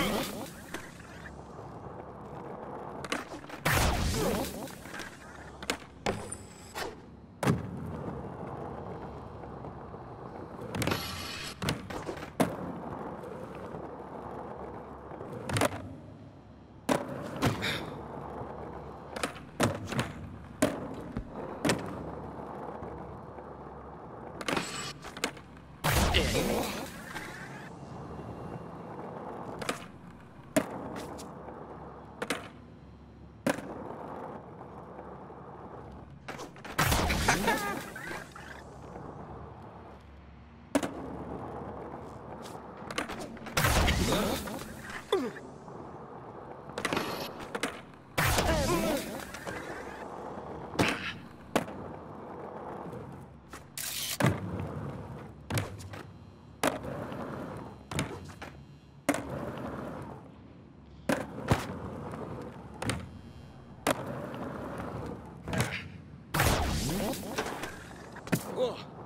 Oh. Oh!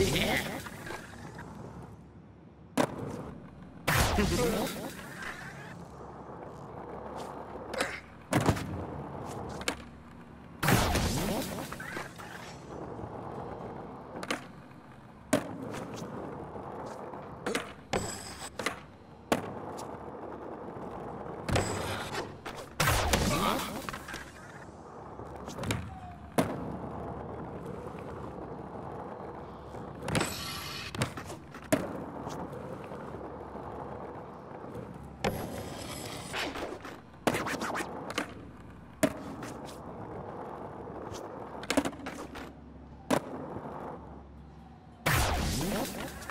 Yeah. Okay.